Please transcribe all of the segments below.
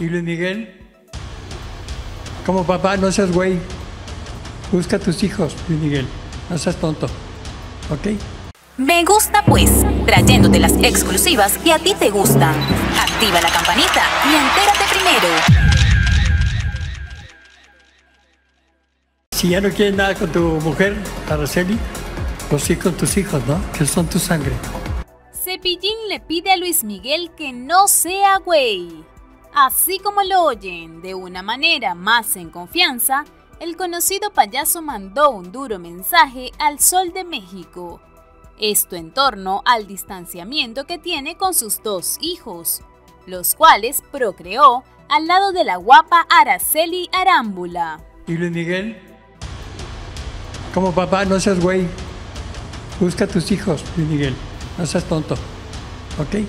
¿Y Luis Miguel? Como papá, no seas güey. Busca a tus hijos, Luis Miguel. No seas tonto. ¿Ok? Me gusta pues, trayéndote las exclusivas que a ti te gustan. Activa la campanita y entérate primero. Si ya no quieres nada con tu mujer, Araceli, pues sí con tus hijos, ¿no? Que son tu sangre. Cepillín le pide a Luis Miguel que no sea güey. Así como lo oyen, de una manera más en confianza, el conocido payaso mandó un duro mensaje al Sol de México. Esto en torno al distanciamiento que tiene con sus dos hijos, los cuales procreó al lado de la guapa Araceli Arámbula. ¿Y Luis Miguel? Como papá, no seas güey. Busca a tus hijos, Luis Miguel. No seas tonto. ¿Ok?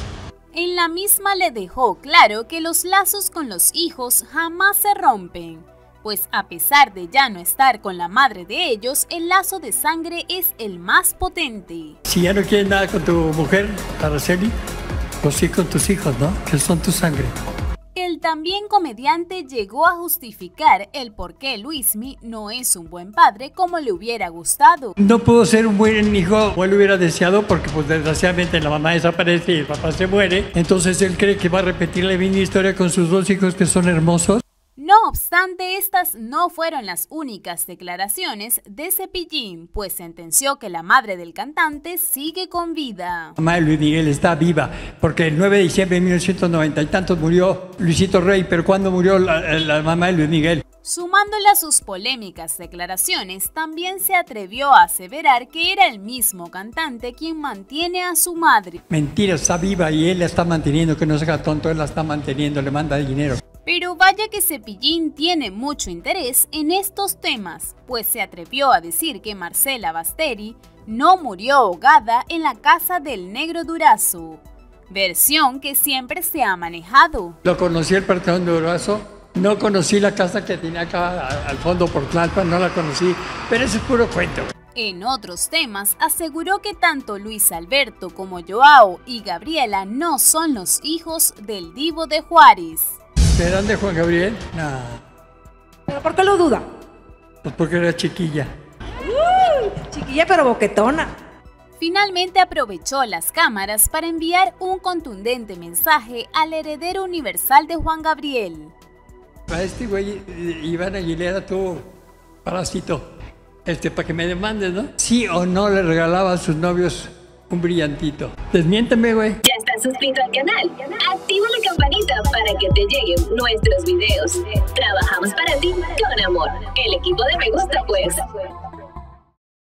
La misma le dejó claro que los lazos con los hijos jamás se rompen, pues a pesar de ya no estar con la madre de ellos, el lazo de sangre es el más potente. Si ya no quieres nada con tu mujer, Araceli, pues sí con tus hijos, ¿no? Que son tu sangre. También comediante llegó a justificar el por qué Luismi no es un buen padre como le hubiera gustado. No pudo ser un buen hijo como él hubiera deseado porque pues desgraciadamente la mamá desaparece y el papá se muere. Entonces él cree que va a repetir la misma historia con sus dos hijos que son hermosos. Obstante, estas no fueron las únicas declaraciones de Cepillín, pues sentenció que la madre del cantante sigue con vida. La mamá de Luis Miguel está viva, porque el 9 de diciembre de 1990 y tantos murió Luisito Rey, pero ¿cuándo murió la, la mamá de Luis Miguel? Sumándole a sus polémicas declaraciones, también se atrevió a aseverar que era el mismo cantante quien mantiene a su madre. Mentira, está viva y él la está manteniendo, que no se haga tonto, él la está manteniendo, le manda dinero. Vaya que Cepillín tiene mucho interés en estos temas, pues se atrevió a decir que Marcela Basteri no murió ahogada en la casa del negro Durazo, versión que siempre se ha manejado. Lo conocí el partón de Durazo, no conocí la casa que tenía acá al fondo por Tlalpan, no la conocí, pero ese es puro cuento. En otros temas, aseguró que tanto Luis Alberto como Joao y Gabriela no son los hijos del divo de Juárez. ¿Serán de Juan Gabriel? No. ¿Pero por qué lo duda? Pues porque era chiquilla. chiquilla pero boquetona. Finalmente aprovechó las cámaras para enviar un contundente mensaje al heredero universal de Juan Gabriel. A este güey, Iván Aguilera, tú, parásito, este, para que me demandes, ¿no? Sí o no le regalaba a sus novios un brillantito. Desmiénteme, güey. ¿Ya estás suscrito al canal? Activa la campanita para que te lleguen nuestros videos. Trabajamos para ti con amor. El equipo de Me Gusta, pues.